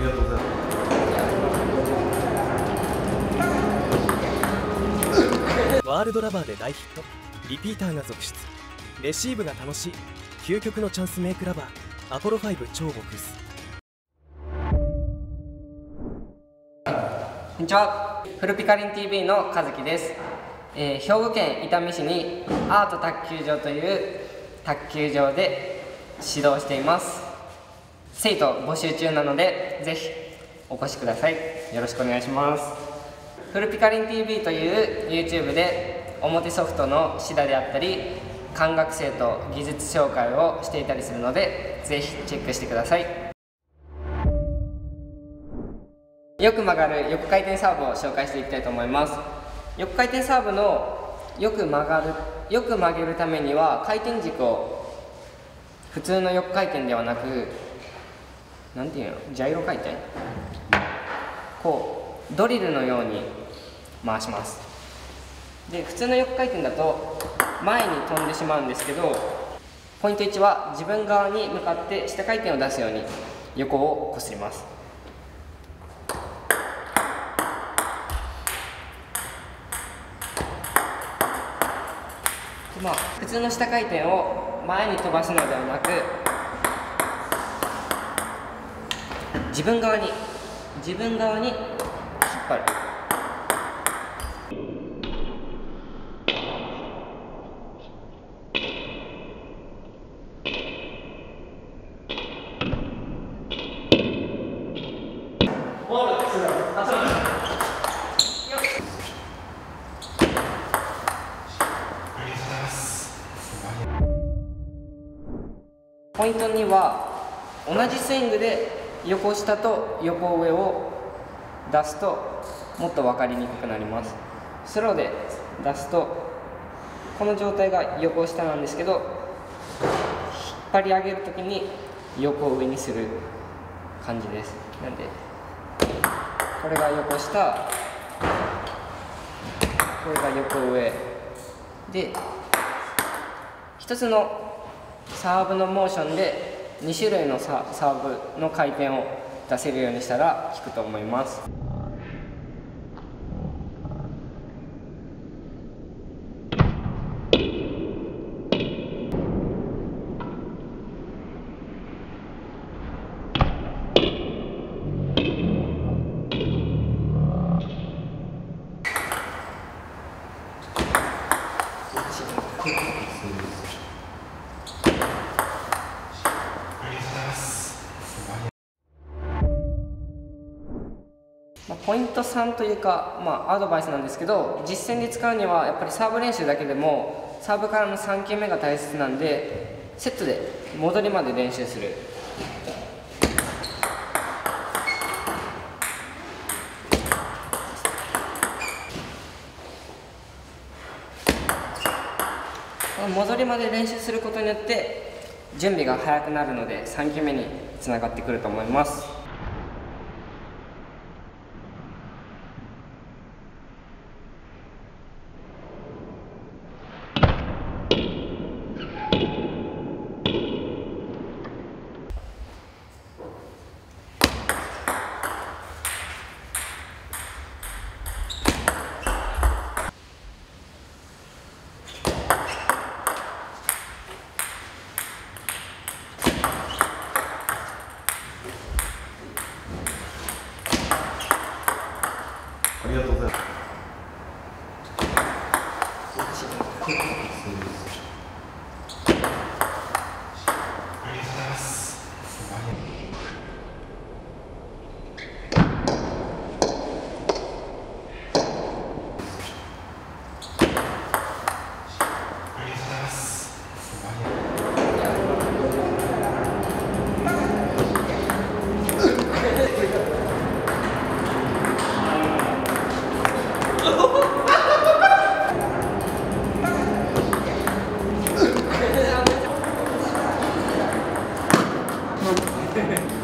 ありがとうございます。ワールドラバーで大ヒット。リピーターが続出。レシーブが楽しい。究極のチャンスメイクラバー。アポロ5超極薄こんにちは。フルピカリン TV の和樹です、えー兵庫県伊丹市にアート卓球場という卓球場で指導しています。生徒募集中なのでぜひお越しください。よろしくお願いします。フルピカリン TV という YouTube で表ソフトの指導であったり漢学生と技術紹介をしていたりするのでぜひチェックしてください。よく曲がる横回転サーブを紹介していきたいと思います。横回転サーブのよく曲がるよく曲げるためには回転軸を普通の横回転ではなくなんていうの？ジャイロ回転？こうドリルのように回します。で普通の横回転だと前に飛んでしまうんですけどポイント1は自分側に向かって下回転を出すように横をこすります。まあ、普通の下回転を前に飛ばすのではなく自分側に。自分側に。引っ張る。ポイント2は同じスイングで横下と横上を出すともっと分かりにくくなります。スローで出すとこの状態が横下なんですけど引っ張り上げるときに横上にする感じです。なんでこれが横下これが横上。で一つのサーブのモーションで2種類のサーブの回転を出せるようにしたら効くと思います。まあポイント3というか、まあ、アドバイスなんですけど実戦で使うにはやっぱりサーブ練習だけでもサーブからの3球目が大切なんでセットで戻りまで練習する。戻りまで練習することによって準備が早くなるので3球目につながってくると思います。ありがとうございます。Gracias.